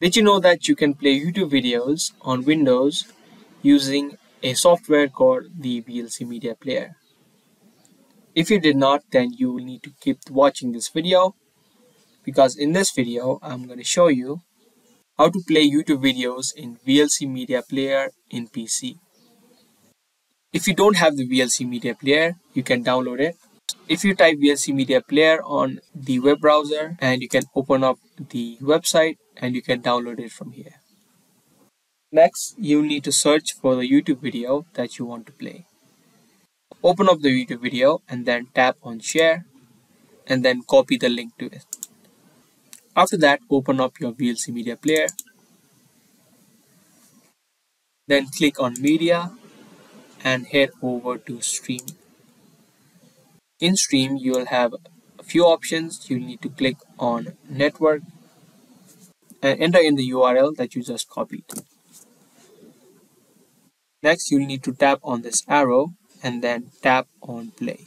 Did you know that you can play YouTube videos on Windows using a software called the VLC Media Player? If you did not, then you will need to keep watching this video because in this video, I'm going to show you how to play YouTube videos in VLC Media Player in PC. If you don't have the VLC Media Player, you can download it. If you type VLC Media Player on the web browser and you can open up the website and you can download it from here. Next, you need to search for the YouTube video that you want to play. Open up the YouTube video and then tap on share and then copy the link to it. After that, open up your VLC media player. Then click on media and head over to stream. In stream, you will have a few options. You need to click on network and enter in the URL that you just copied. Next, you'll need to tap on this arrow and then tap on play.